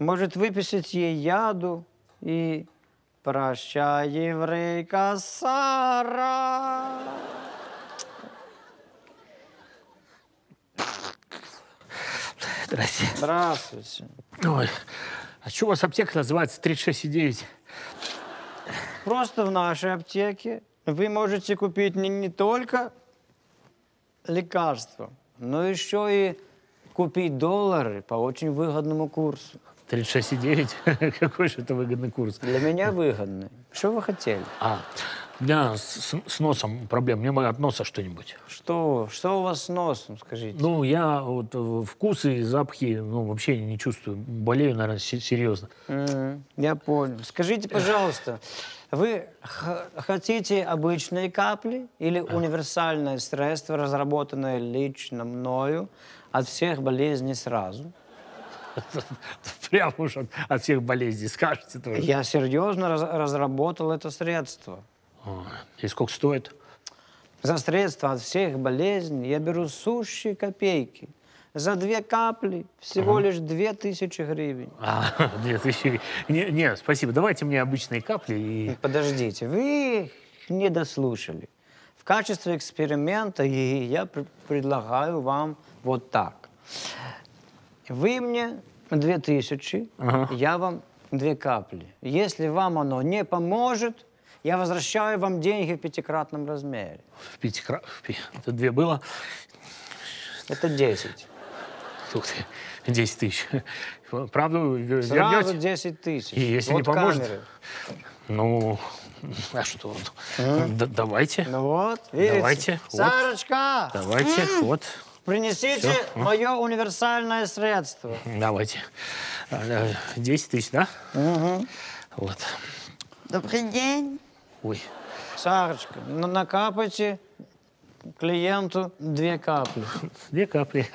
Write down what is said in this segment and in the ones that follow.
Может выписать ей яду и прощай, еврейка Сара. Здрасте. Здравствуйте. Ой, а что у вас аптека называется 36,9? Просто в нашей аптеке вы можете купить не, не только лекарства, но еще и купить доллары по очень выгодному курсу. 36,9? Какой же это выгодный курс? Для меня выгодный. Что вы хотели? А, у меня с, с носом проблем. Мне от носа что-нибудь. Что? Что у вас с носом, скажите? Ну, я вот вкусы и запахи, ну, вообще не чувствую. Болею, наверное, се- серьезно. М, Я понял. Скажите, пожалуйста, вы хотите обычные капли или универсальное средство, разработанное лично мною от всех болезней сразу? Прямо уж от, от всех болезней скажете тоже. Я серьезно раз- разработал это средство. Ой, И сколько стоит? За средства от всех болезней я беру сущие копейки. За две капли всего лишь две тысячи гривен. А, нет, еще... Не, не, спасибо. Давайте мне обычные капли и... Подождите, вы не дослушали. В качестве эксперимента я пр- предлагаю вам вот так. Вы мне две тысячи, Ага. я вам две капли. Если вам оно не поможет, я возвращаю вам деньги в пятикратном размере. В пятикра... в пи- Это две было. Это 10. Ух ты, 10 тысяч. Правда, вы вер- Сразу вернете? 10 тысяч. И если Вот не поможет? камеры. Ну, а что? Д- давайте. Ну вот, видите? Давайте, вот. Сарочка, Давайте, вот. Принесите Всё, а? мое универсальное средство. Давайте. А, да, 10 тысяч, да? Вот. Добрый день. Ой. Сарочка, на- накапайте клиенту две капли. Две капли.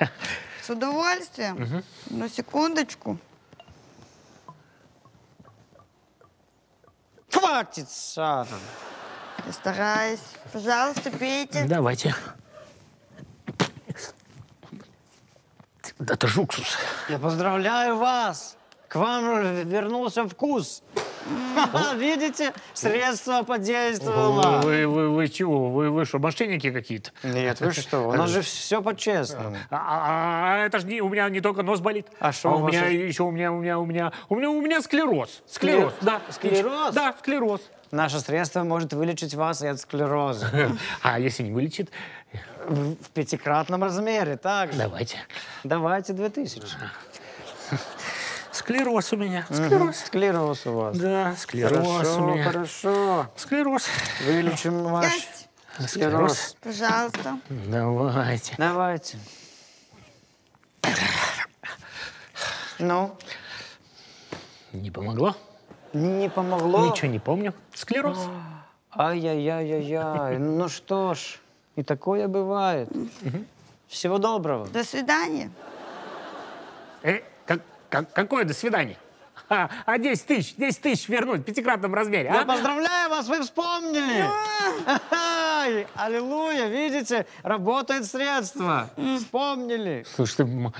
С удовольствием. Ну, секундочку. Хватит, Сара. Я стараюсь. Пожалуйста, пейте. Давайте. Это же уксус. Я поздравляю вас. К вам вернулся вкус. Видите, средство подействовало. Вы, вы, вы чего? Вы, вы что, мошенники какие-то? Нет, вы что, у нас же все по-честному. А, а- а это же не, у меня не только нос болит. А шо у меня еще? у меня у меня у меня у меня у меня склероз. Склероз, Скле- да. склероз? Да, склероз. Наше средство может вылечить вас и от склероза. А если не вылечит, В пятикратном размере, так же. давайте. Давайте две тысячи. Склероз у меня. Склероз. Склероз у вас. Да, склероз у Хорошо, меня. хорошо. Склероз. Вылечим ваш Есть. склероз. Пожалуйста. Давайте. Давайте. Ну, Не помогло? не помогло? Ничего не помню. Склероз. Ай-яй-яй-яй-яй. Ну что ж, и такое бывает. Всего доброго. До свидания. Э, как, как- какое до свидания? А, а 10 тысяч, 10 тысяч вернуть в пятикратном размере, Я а? поздравляю вас, вы вспомнили! Аллилуйя, видите, работает средство. Вспомнили. Слушай, ты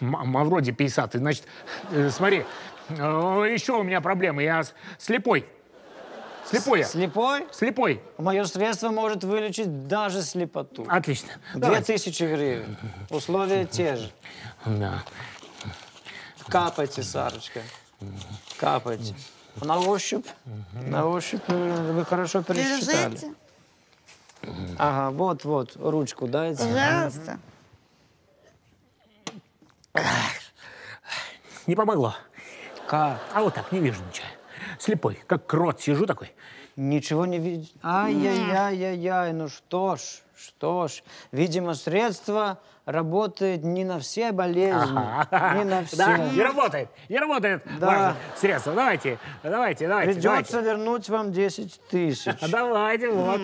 Мавроди 50, ты, значит, э, смотри, э, еще у меня проблемы, я слепой. Слепой я. Слепой? Слепой. Мое средство может вылечить даже слепоту. Отлично. Две тысячи гривен. Условия те же. Да. Капайте, Сарочка. Капайте. На ощупь. На ощупь э, вы хорошо пересчитали. Держите. Ага, вот-вот, ручку дайте. Пожалуйста. Не помогло. Как? А вот так, не вижу ничего. Слепой, как крот, сижу такой. Ничего не видите? Ай-яй-яй-яй-яй, ну что ж, что ж. Видимо, средство работает не на все болезни, не на все. Да, не работает, не работает. Да. Средство. Давайте, давайте, давайте. Придется давайте. вернуть вам 10 тысяч. А Давайте, вот.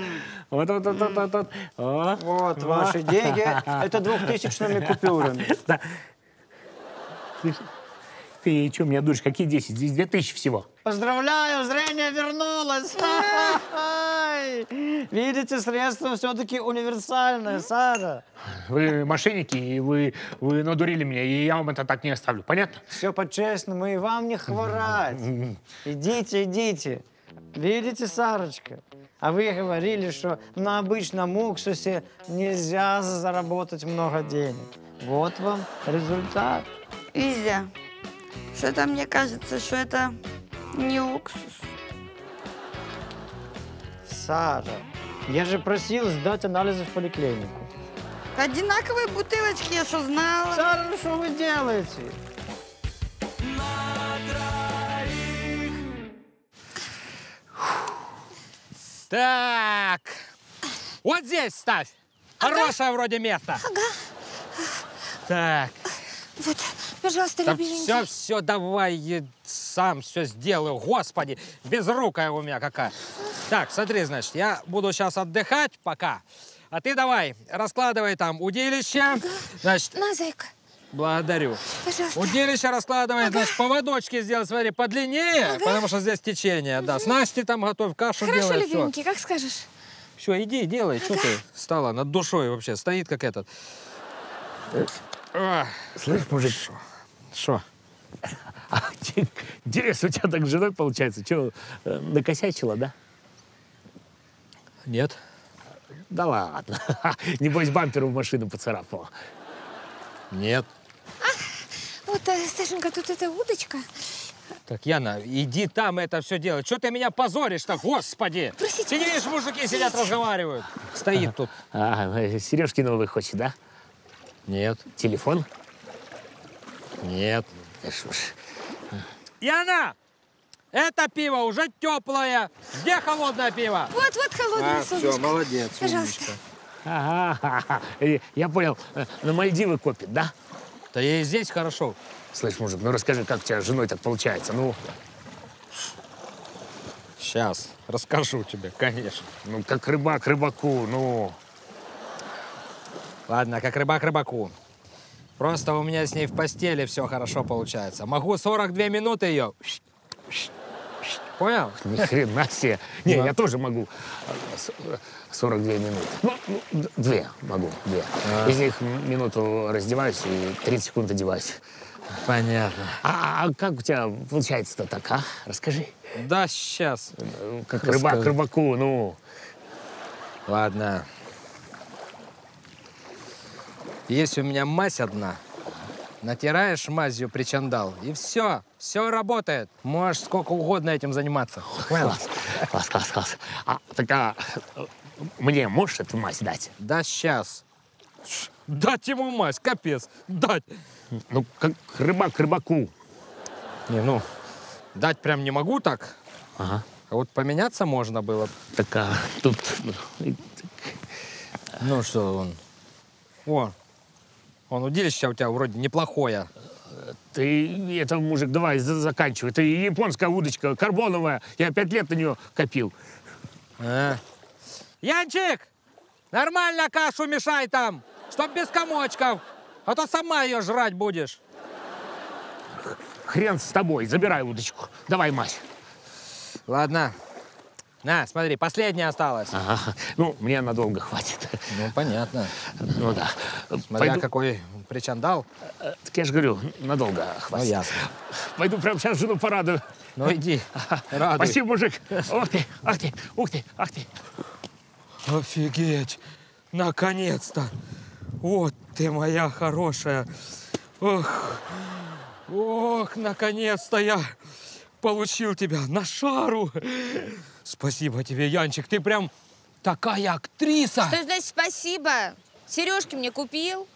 Вот, вот, вот, вот, вот, вот. Вот ваши деньги. Это двухтысячными купюрами. Да. Ты что, меня дуришь? Какие 10? Здесь 2000 всего. Поздравляю, зрение вернулось. Видите, средство все-таки универсальное, Сара. Вы мошенники, и вы, вы надурили меня, и я вам это так не оставлю. Понятно? Все по-честному, и вам не хворать. Идите, идите. Видите, Сарочка? А вы говорили, что на обычном уксусе нельзя заработать много денег. Вот вам результат. Изя, что-то мне кажется, что это не уксус. Сара, я же просил сдать анализы в поликлинику. Одинаковые бутылочки, я что знала. Сара, ну что вы делаете? Так, вот здесь ставь. Хорошее вроде место. Ага. Так, Вот, пожалуйста, да все, все, давай, сам все сделаю. Господи, безрукая у меня какая. Так, смотри, значит, я буду сейчас отдыхать пока. А ты давай, раскладывай там удилище. Значит, На, зайка, благодарю. пожалуйста. Удилище раскладывай, значит, поводочки сделай, смотри, подлиннее, потому что здесь течение, да. Снасти там готовь, кашу Хорошо, делай, все. любименький, как скажешь. Все, иди, делай. Что ты стала над душой вообще? Стоит как этот. А, Слышь, мужик, Что? А, интересно, у тебя так с женой получается? Че, накосячила, да? Нет. Да ладно. Небось, бампер в машину поцарапала. Нет. Вот, э, Сашенька, тут эта удочка. Так, Яна, иди там это все делай. Что ты меня позоришь-то, господи? Простите, Ты не видишь, мужики сидят, разговаривают. Стоит тут. А, сережки новые хочет, да? Нет. Телефон? Нет. Да что ж. Яна! Это пиво уже теплое. Где холодное пиво? Вот, вот холодное солнышко. молодец, Пожалуйста. Ага, я понял. Э, На Мальдивы копит, да? Да я и здесь хорошо. Слышь, мужик, ну расскажи, как у тебя с женой так получается? Ну, Сейчас расскажу тебе, конечно. ну как рыбак рыбаку, ну... Ладно, как рыбак рыбаку. Просто у меня с ней в постели все хорошо получается. Могу 42 минуты ее. Понял? Ни хрена себе. Не, я тоже могу. э, с- э, 42 минуты. Ну, ну, две могу, две. Из них минуту раздеваюсь и 30 секунд одеваюсь. Понятно. А, а как у тебя получается-то так, а? Расскажи. Да, сейчас. Как Расскажи. рыбак рыбаку, ну... Ладно. Есть у меня мазь одна. Натираешь мазью причандал, и все, все работает. Можешь сколько угодно этим заниматься. Класс, класс, класс, класс. А, так а, мне можешь эту мазь дать? Да сейчас. Дать ему мазь, капец. Дать. Ну, как рыбак рыбаку. Не, ну, дать прям не могу так. Ага. А вот поменяться можно было. Так а, тут... Ну что он? О, он удилище у тебя вроде неплохое. Ты, это, мужик, давай за- заканчивай. Это японская удочка, карбоновая. Я пять лет на нее копил. А. Янчик, нормально кашу мешай там, чтоб без комочков, а то сама ее жрать будешь. Хрен с тобой, забирай удочку. Давай мазь. Ладно. На, смотри, последняя осталась. Ага. Ну, мне надолго хватит. Ну, понятно. Ну да. Смотря Пойду, какой причандал. Так я же говорю, надолго Ну, хватит. ясно. Пойду прямо сейчас жену порадую. Ну, иди, радуй. Спасибо, мужик. Ох ты, ах ты, ух ты, ах ты. Офигеть! Наконец-то! Вот ты моя хорошая! Ох! Ох, наконец-то я получил тебя на шару! Спасибо тебе, Янчик, ты прям такая актриса! Что значит спасибо? Сережки мне купил.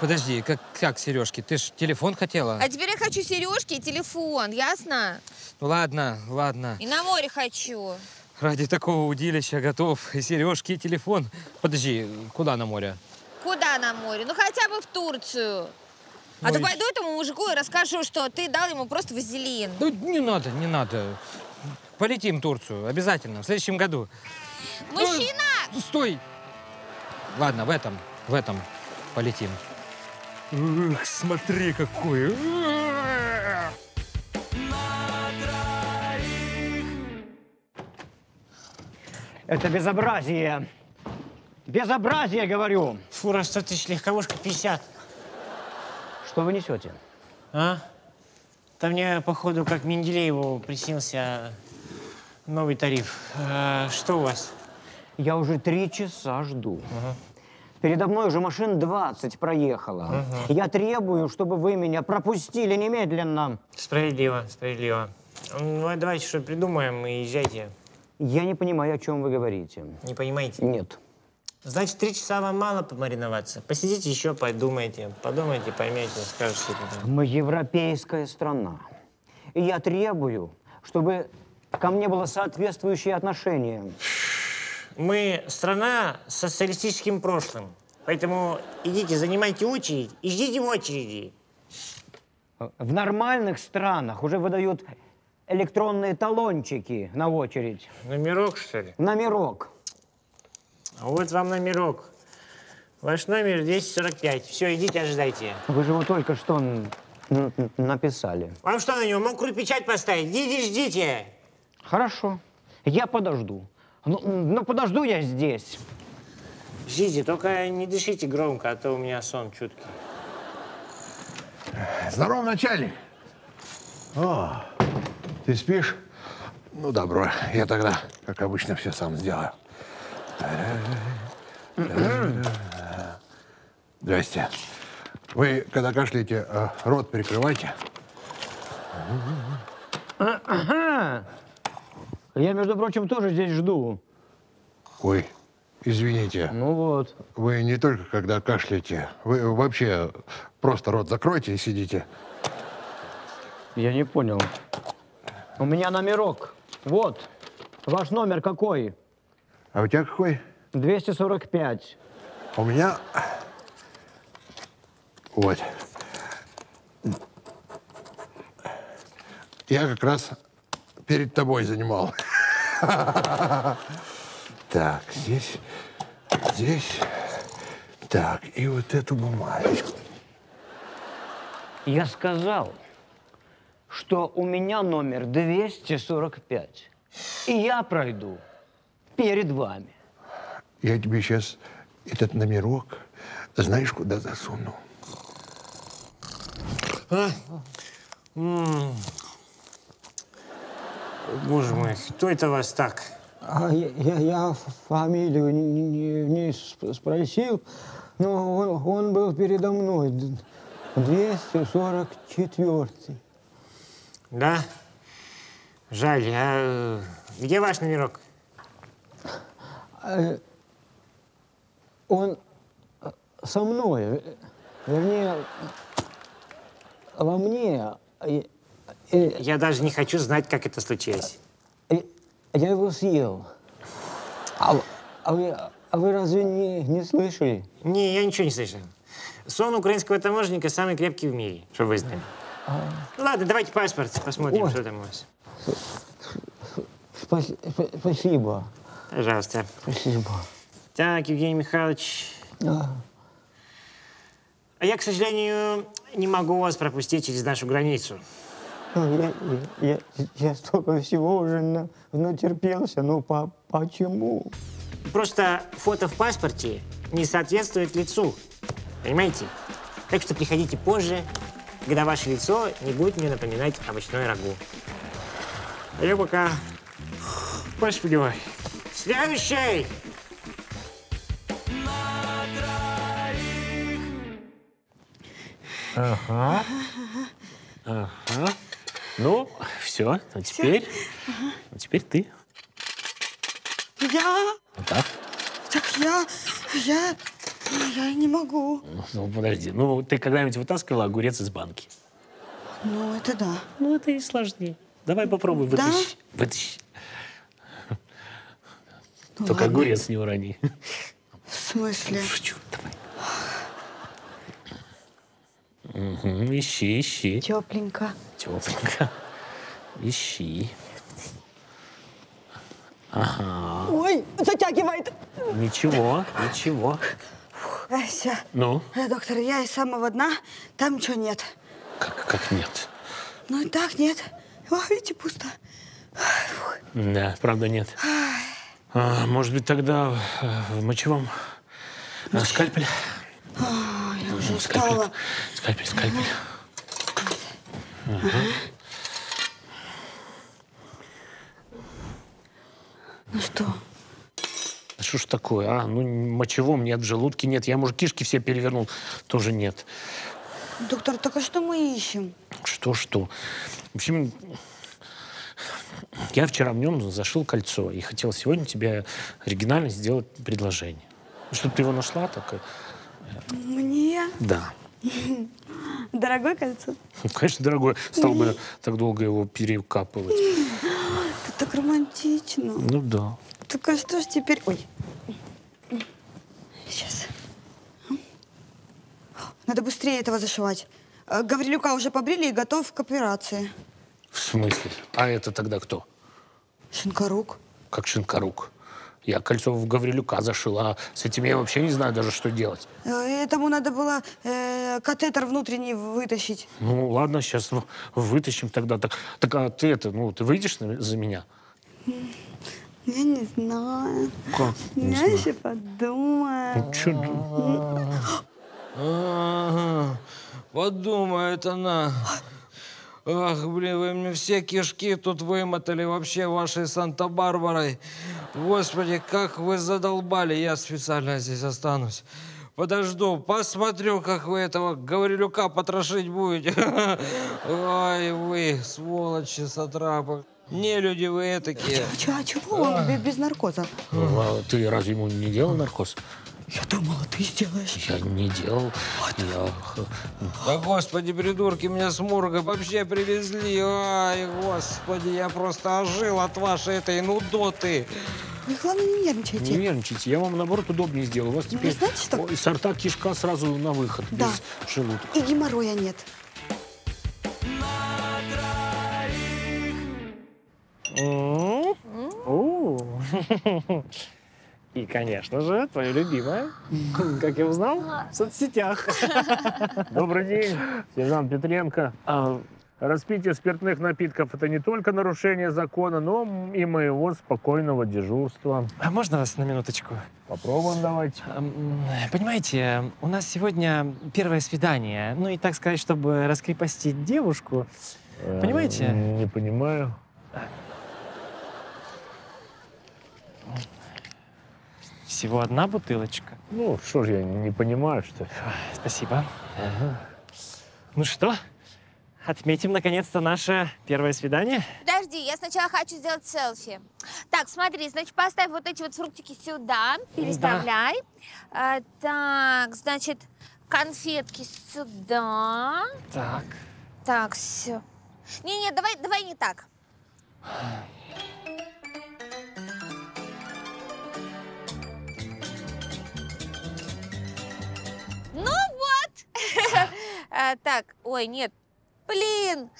Подожди, как, как сережки? Ты ж телефон хотела? А теперь я хочу сережки и телефон, ясно? Ну ладно, ладно. И на море хочу. Ради такого удилища готов и сережки, и телефон. Подожди, куда на море? Куда на море? Ну хотя бы в Турцию. А то Ой. пойду этому мужику и расскажу, что ты дал ему просто вазелин. Ну, не надо, не надо. Полетим в Турцию, обязательно, в следующем году. Мужчина! Стой! Ладно, в этом, в этом полетим. Ух, смотри какой! Это безобразие. Безобразие, говорю. Фура 100 тысяч, легковушка 50. Что вы несете? А? Там мне, походу, как Менделееву приснился новый тариф. А, что у вас? Я уже три часа жду. Передо мной уже машин 20 проехало. Я требую, чтобы вы меня пропустили немедленно. Справедливо, справедливо. Ну, давайте что придумаем и езжайте. Я не понимаю, о чем вы говорите. Не понимаете? Нет. Значит, три часа вам мало помариноваться. Посидите еще, подумайте. Подумайте, поймете, скажете. потом. Мы европейская страна. И я требую, чтобы ко мне было соответствующее отношение. Мы страна с социалистическим прошлым. Поэтому идите, занимайте очередь и ждите в очереди. В нормальных странах уже выдают электронные талончики на очередь. Номерок, что ли? Номерок. А вот вам номерок. Ваш номер 245. Все, идите, ожидайте. Вы же его только что написали. Вам что на него, мокрую печать поставить? Идите, ждите. Хорошо. Я подожду. Ну, ну, подожду я здесь. Ждите, только не дышите громко, а то у меня сон чуткий. Здорово, начальник. О, ты спишь? Ну, добро. Я тогда, как обычно, все сам сделаю. Здрасте. Вы, когда кашляете, э, рот прикрывайте. Я, между прочим, тоже здесь жду. Ой, извините. Ну вот. Вы не только когда кашляете, вы вообще просто рот закройте и сидите. Я не понял. У меня номерок. Вот. Ваш номер какой? А у тебя какой? 245. У меня... Вот. Я как раз перед тобой занимал. Так, здесь, здесь. Так, и вот эту бумажечку. Я сказал, что у меня номер 245. И я пройду перед вами. Я тебе сейчас этот номерок, знаешь, куда засуну? Боже мой, кто это вас так? А я, я, я фамилию не, не- не сп- спросил, но он, он был передо мной. д- 244. Да? Жаль, а где ваш номерок? Он э, со мной, э, вернее, во мне. Я даже не хочу знать, как это случилось. Я его съел. А, а вы, а вы разве не, не слышали? Не, я ничего не слышал. Сон украинского таможенника самый крепкий в мире, чтобы вы знали. Ну ладно, давайте паспорт, посмотрим, Ой. что там у вас. Спас- спа- спасибо, Пожалуйста. спасибо. Так, Евгений Михайлович. А, А я, к сожалению, не могу вас пропустить через нашу границу. ну, Я, я, я, столько всего уже на- натерпелся, ну по, почему? Просто фото в паспорте не соответствует лицу. Понимаете? Так что приходите позже, когда ваше лицо не будет мне напоминать овощное рагу. А я пока посплю. Следующий! Ну, все, а теперь, а теперь ты. Я? Так, Так я, я, я не могу. ну подожди, ну ты когда-нибудь вытаскивала огурец из банки? Ну, это да. Ну это и сложнее. Давай попробуй Да? вытащи. Только ладно. огурец не урони. В смысле? Шучу, давай. Мгм, ищи, ищи. Тепленько. Тепленько. Ищи. Ой, затягивает. Ничего, ничего. Ай, все. Ну, доктор, я из самого дна, там ничего нет. как, как нет? Ну и так нет. О, видите, пусто. Да, правда нет. А, может быть, тогда э, в мочевом э, скальпель? Я уже Скальпель, устала. скальпель, скальпель. Ну что? Что ж такое, а? Ну, мочевом нет, в желудке нет. Я, может, кишки все перевернул, тоже нет. Доктор, так а что мы ищем? Что-что? В общем, я вчера в нем зашил кольцо и хотел сегодня тебе оригинально сделать предложение. Чтобы ты его нашла, так и- Мне? Да. Дорогое кольцо? Ну, Конечно, дорогой. Стал бы так долго его перекапывать. Это так романтично. Ну да. Так а что ж теперь... Ой. Сейчас. Надо быстрее этого зашивать. Э, Гаврилюка уже побрили и готов к операции. Смысле? А это тогда кто? Шинкарук. Как шинкарук. Я кольцо в Гаврилюка зашил, а с этим я вообще не знаю даже, что делать. Э, Этому надо было э, катетер внутренний вытащить. Ну, ладно, сейчас вытащим тогда. Так, так а ты это, ну, ты выйдешь на- за меня? Я не знаю. Как? Не Я знаю. еще подумаю. Ну? Ага, подумает она. Ах, блин, вы мне все кишки тут вымотали вообще вашей Санта-Барбарой. Господи, как вы задолбали, я специально здесь останусь. Подожду, посмотрю, как вы этого Гаврилюка потрошить будете. Ой, вы, сволочи, сатрапы. Не люди вы такие. А, чего он бе- без наркоза? А ты разве ему не делал наркоз? Я думала, ты сделаешь. Я не делал. Я... Да, господи, придурки, меня с морга вообще привезли. Ай, господи, я просто ожил от вашей этой нудоты. Вы, главное, не Не нервничайте. нервничайте, я вам, наоборот, удобнее сделаю. У вас Ну, теперь знаете что? ой, сорта кишка сразу на выход, Да. без желудка. И геморроя нет. И, конечно же, твое любимое, как я узнал, в соцсетях. Добрый день, сержант Петренко. А, Распитие спиртных напитков – это не только нарушение закона, но и моего спокойного дежурства. а можно вас на минуточку? Попробуем давайте. Понимаете, у нас сегодня первое свидание. Ну и так сказать, чтобы раскрепостить девушку. Понимаете? Э, Не понимаю. Всего одна бутылочка. Ну, что ж я не понимаю, что... Спасибо. Ну что, отметим наконец-то наше первое свидание? Подожди, я сначала хочу сделать селфи. Так, смотри, значит, поставь вот эти вот фруктики сюда, переставляй. А, так, значит, конфетки сюда. Так. Так, все. Не-не, давай, давай не так. Ну вот. А, Так, ой, нет. Блин,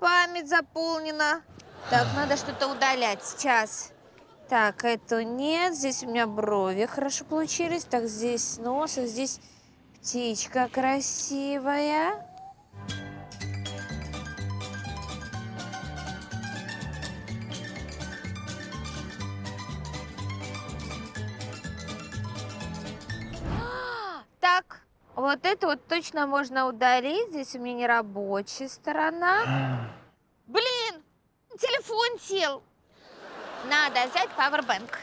память заполнена. Так, надо что-то удалять сейчас. Так, это нет. Здесь у меня брови хорошо получились. Так, здесь нос, а здесь птичка красивая. Вот это вот точно можно удалить. Здесь у меня не рабочая сторона. Блин, телефон сел. Надо взять пауэрбэнк.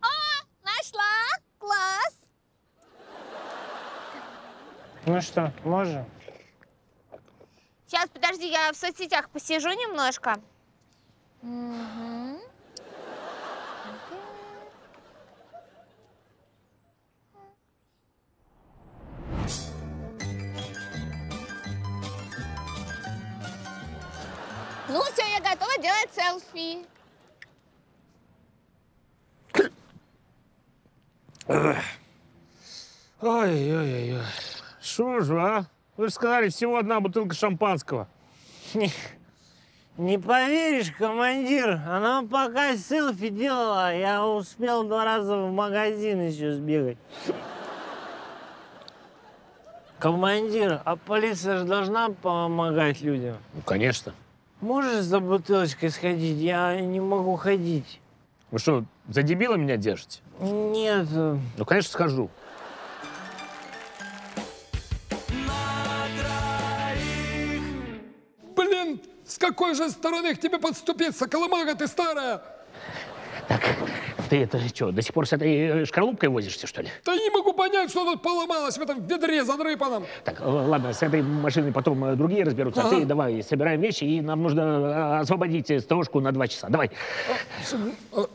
О, нашла! Класс! Ну что, можем? Сейчас, подожди, я в соцсетях посижу немножко. Мгм. Ну все, я готова делать селфи. Ой-ой-ой. Что же, а? Вы же сказали, всего одна бутылка шампанского. Не поверишь, командир, она пока селфи делала, я успел два раза в магазин еще сбегать. Командир, а полиция же должна помогать людям. Ну, конечно. Можешь за бутылочкой сходить? Я не могу ходить. Вы что, за дебила меня держите? Нет. Ну, конечно, схожу. Какой же стороны к тебе подступиться, колымага ты старая? Ты это что, до сих пор с этой э, шкарлупкой возишься, что ли? Да не могу понять, что тут поломалось в этом ведре задрыпанном. Так, э, ладно, с этой машиной потом э, другие разберутся. А Ага. ты давай, собираем вещи, и нам нужно освободить сторожку на два часа. Давай. А,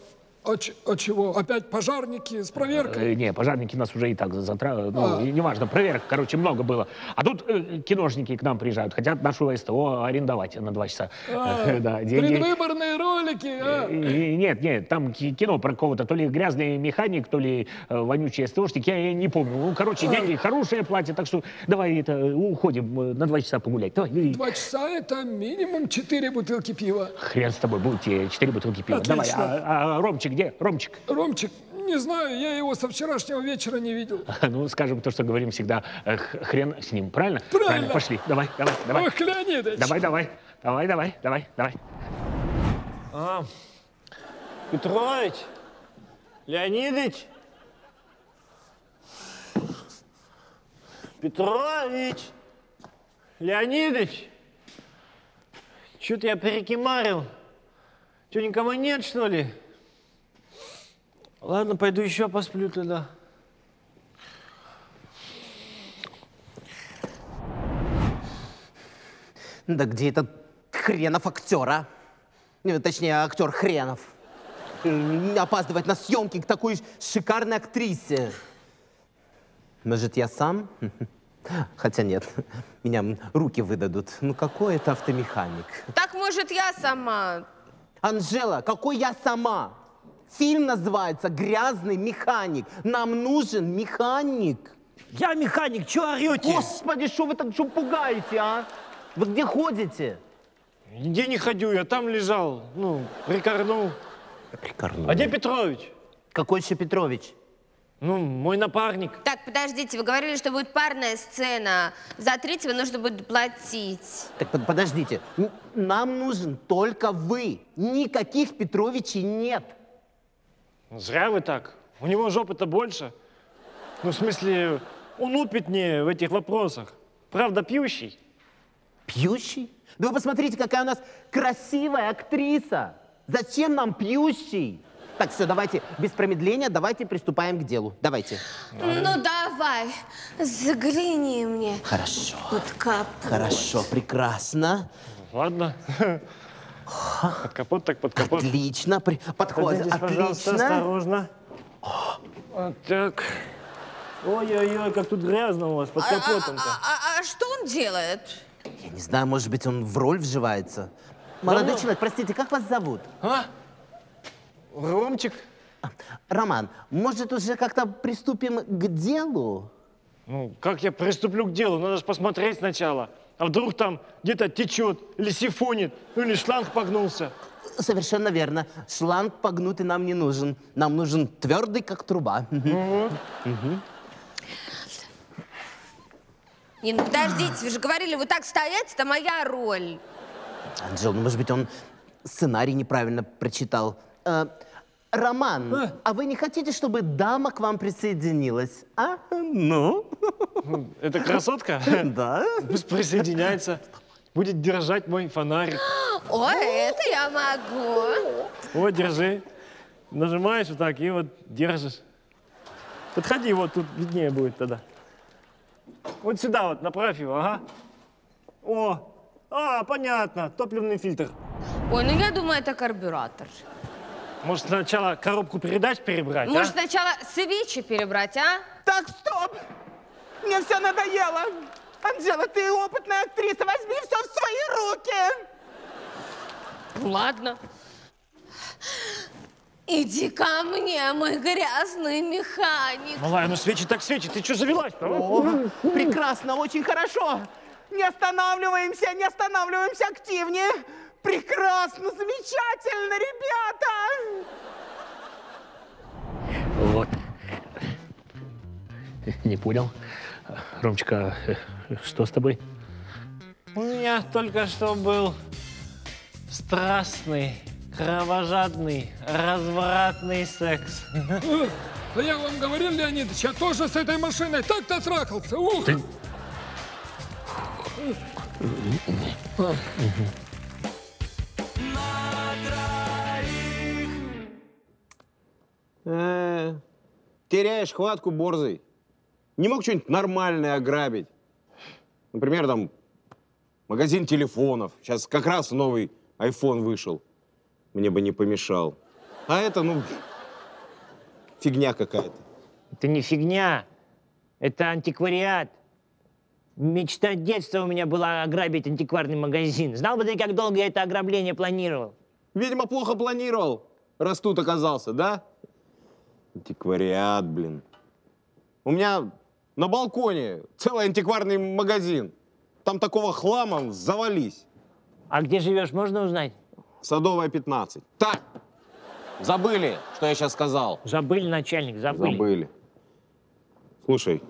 а ч- а чего? Опять пожарники с проверкой? Э, Не, пожарники нас уже и так затра... Ну, А. неважно, проверок, короче, много было. А тут э, киношники к нам приезжают, хотят нашу СТО арендовать на два часа. А, Да, деньги... Предвыборные ролики, а? И- Нет, нет, там ки- кино про кого-то, то ли грязный механик, то ли э, вонючий СТОшник, я, я не помню. Ну, короче, деньги хорошие платят, так что давай это, уходим э, на два часа погулять. Давай, Два часа это минимум четыре бутылки пива. Хрен с тобой, будет тебе четыре бутылки пива. Давай, Отлично. а, а Ромчик где? Ромчик? Ромчик, не знаю, я его со вчерашнего вечера не видел. Ну, скажем то, что говорим всегда, э, хрен с ним, правильно? Правильно. Пошли, давай, давай, давай. Ох, Леонидович. Давай, давай, давай, давай, давай, давай. А, Петрович? Леонидович? Петрович? Леонидович? Чё-то я перекимарил. Чё, никого нет, что ли? Ладно, пойду еще посплю тогда. Да где этот хренов актер, а? Ну, Точнее, актер хренов. Опаздывать на съемки к такой шикарной актрисе. Может, я сам? Хотя нет, меня руки выдадут. Ну, какой это автомеханик? Так, может, я сама? Анжела, какой я сама? Фильм называется «Грязный механик». Нам нужен механик. Я механик, чё орёте? Господи, что вы так что пугаете, а? Вы где ходите? Нигде не ходю, я там лежал, ну, прикорнул. Прикорнул. А где Петрович? Какой еще Петрович? Ну, мой напарник. Так, подождите, вы говорили, что будет парная сцена. За третьего нужно будет платить. Так под- подождите, нам нужен только вы. Никаких Петровичей нет. Зря вы так. У него же опыта больше. Ну, в смысле, он опытнее в этих вопросах. Правда, пьющий. Пьющий? Да вы посмотрите, какая у нас красивая актриса. Зачем нам пьющий? Так, все, давайте, без промедления, давайте приступаем к делу. Давайте. Ну, давай, загляни мне Хорошо. под капот. Хорошо, прекрасно. Ладно. Под капот так под капот. Отлично. при- Подходит. Пожалуйста, Отлично. осторожно. Вот так. Ой-ой-ой, как тут грязно у вас под А, а- капотом-то. а- а что он делает? Я не знаю, может быть, он в роль вживается. Молодой ну. человек, простите, как вас зовут? А? Ромчик? Роман, может, уже как-то приступим к делу? Ну, как я приступлю к делу? Надо же посмотреть сначала. А вдруг там где-то течет, или сифонит, ну, или шланг погнулся. Совершенно верно. Шланг погнутый нам не нужен. Нам нужен твердый, как труба. Мгм. Не, ну подождите, вы же говорили, вот так стоять, это моя роль. Анжел, ну, может быть, он сценарий неправильно прочитал. Э, Роман, а вы не хотите, чтобы дама к вам присоединилась? А? Ну? Это красотка? Да. Пусть присоединяется. Будет держать мой фонарик. Ой, это я могу. Вот, держи. Нажимаешь вот так и вот держишь. Подходи, вот тут виднее будет тогда. Вот сюда вот, направь его, ага. О, а, понятно, топливный фильтр. Ой, ну я думаю, это карбюратор. Может, сначала коробку передач перебрать, Может, а? сначала свечи перебрать, а? Так, стоп! Мне все надоело. Анжела, ты опытная актриса, возьми все в свои руки. Ну, Ладно. Иди ко мне, мой грязный механик. Малая, ну свечи так свечи, ты что завелась-то? а? О, прекрасно, очень хорошо. Не останавливаемся, не останавливаемся активнее. Прекрасно, замечательно, ребята. Вот. Не понял. Ромочка, что с тобой? У меня только что был страстный, кровожадный, развратный секс. Да я вам говорил, Леонидович, я тоже с этой машиной так-то трахался. Ух! Э, теряешь хватку борзый. Не мог что-нибудь нормальное ограбить. Например, там магазин телефонов. Сейчас как раз новый iPhone вышел. Мне бы не помешал. А это, ну, фигня какая-то. Это не фигня, это антиквариат. Мечта детства у меня была ограбить антикварный магазин. Знал бы ты, как долго я это ограбление планировал. Видимо, плохо планировал, раз тут оказался, да? Антиквариат, блин. У меня на балконе целый антикварный магазин. Там такого хлама завались. А где живешь, можно узнать? Садовая 15. Так, забыли, что я сейчас сказал. Забыли, начальник, забыли. Забыли. Слушай,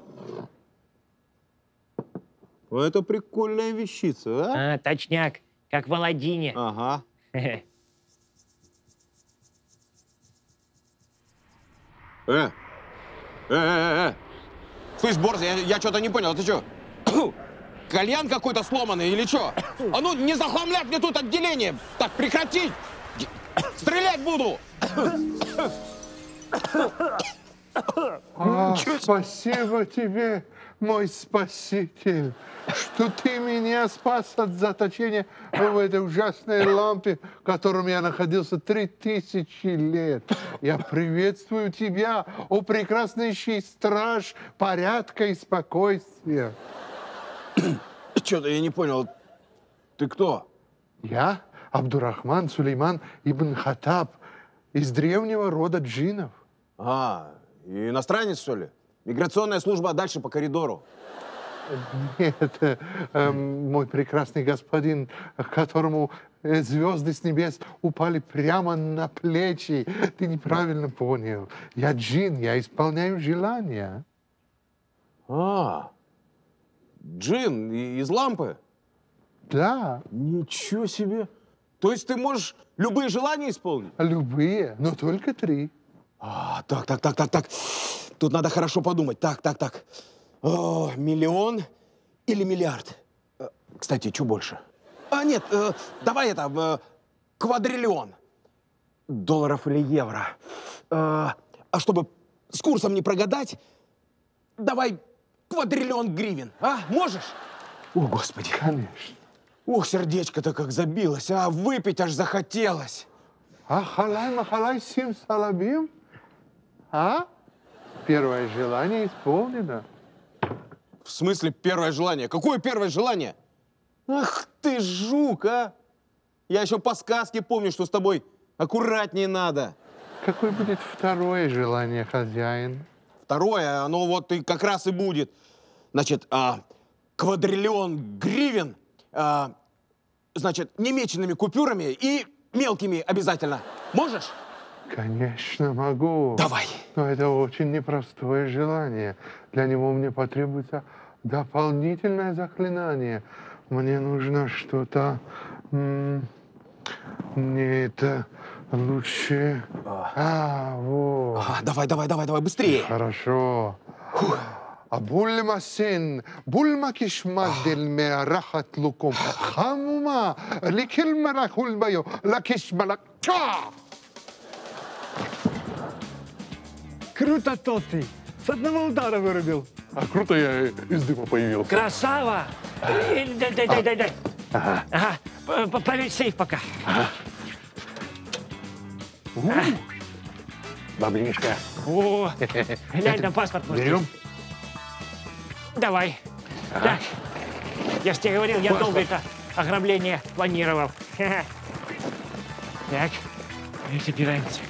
ну это прикольная вещица, а? А, точняк, как в Аладдине. Ага. Э, э, э, э, э. Слышь, Борзый, я, я что-то не понял, а ты что? Кальян какой-то сломанный или что? А ну, не захламлять мне тут отделение! Так, прекратить! Стрелять буду! А, спасибо тебе, мой спаситель, что ты меня спас от заточения в этой ужасной лампе, в котором я находился три тысячи лет. Я приветствую тебя, о прекраснейший страж порядка и спокойствия. Что-то я не понял. Ты кто? Я Абдурахман Сулейман ибн Хатаб из древнего рода джинов. А, иностранец, что ли? Миграционная служба, а дальше по коридору. Нет, э, мой прекрасный господин, которому э, звезды с небес упали прямо на плечи. Ты неправильно понял. Я джин, я исполняю желания. А, джин из лампы? Да. Ничего себе. То есть ты можешь любые желания исполнить? Любые, но только три. А, так, так, так, так, так. Тут надо хорошо подумать. Так, так, так. О, миллион или миллиард? Э, Кстати, что больше? А, нет, э, давай это, э, квадриллион. Долларов или евро. Э, а чтобы с курсом не прогадать, давай квадриллион гривен. А, можешь? О, Господи. Конечно. Ух, сердечко-то как забилось, а выпить аж захотелось. А халай махалай сим салабим? А? Первое желание исполнено. В смысле первое желание? Какое первое желание? Ах ты жук, а! Я еще по сказке помню, что с тобой аккуратнее надо. Какое будет второе желание, хозяин? Второе, оно вот и как раз и будет. Значит, а, квадриллион гривен, а, значит, немеченными купюрами и мелкими обязательно. Можешь? Конечно, могу. Давай. Но это очень непростое желание. Для него мне потребуется дополнительное заклинание. Мне нужно что-то... м, Мне это лучше... А, вот. А, давай, давай, давай, давай, быстрее. Хорошо. أبول سن بول ما كش مدل ما راحت لكم خموما لكل مرة كل بيو لكش ملك Круто-то ты! С одного удара вырубил. А круто я из дыма появился. Красава! Дай, дай, дай, дай, дай. Ага. ага. Проверь сейф пока. Ага. Баблишка. О, глянь, там паспорт. Может. Берем? Давай. Так, я же тебе говорил, я долго это ограбление планировал. Так, и собираемся.